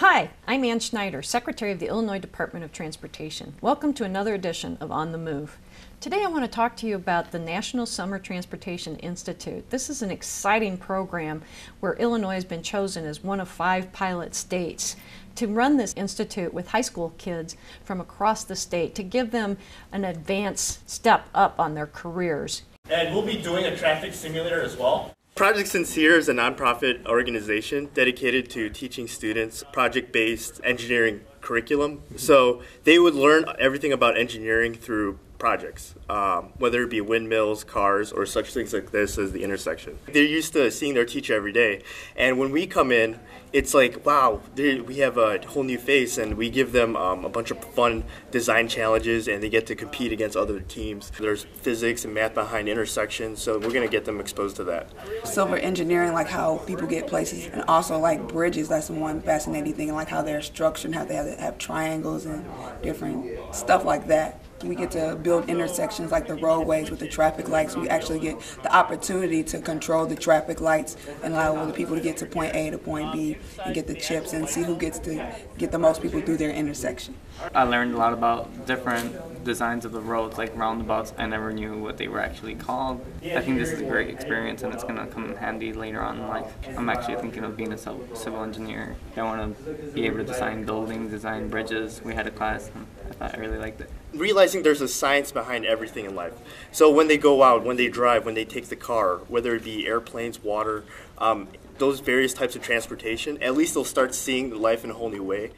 Hi, I'm Ann Schneider, Secretary of the Illinois Department of Transportation. Welcome to another edition of On the Move. Today I want to talk to you about the National Summer Transportation Institute. This is an exciting program where Illinois has been chosen as one of five pilot states to run this institute with high school kids from across the state to give them an advanced step up on their careers. And we'll be doing a traffic simulator as well. Project SYNCERE is a nonprofit organization dedicated to teaching students project based engineering curriculum. So they would learn everything about engineering through projects, um, whether it be windmills, cars, or such things like this as the intersection. They're used to seeing their teacher every day. And when we come in, it's like, wow, we have a whole new face, and we give them um, a bunch of fun design challenges, and they get to compete against other teams. There's physics and math behind intersections, so we're going to get them exposed to that. Civil engineering, like how people get places, and also like bridges, that's one fascinating thing, like how they're structured, how they have, have triangles and different stuff like that we get to build intersections like the roadways with the traffic lights. We actually get the opportunity to control the traffic lights and allow the people to get to point A to point B and get the chips and see who gets to get the most people through their intersection. I learned a lot about different designs of the roads, like roundabouts. I never knew what they were actually called. I think this is a great experience and it's going to come in handy later on in life. I'm actually thinking of being a civil engineer. I want to be able to design buildings, design bridges. We had a class and I really liked it realizing there's a science behind everything in life. So when they go out, when they drive, when they take the car, whether it be airplanes, water, um, those various types of transportation, at least they'll start seeing life in a whole new way.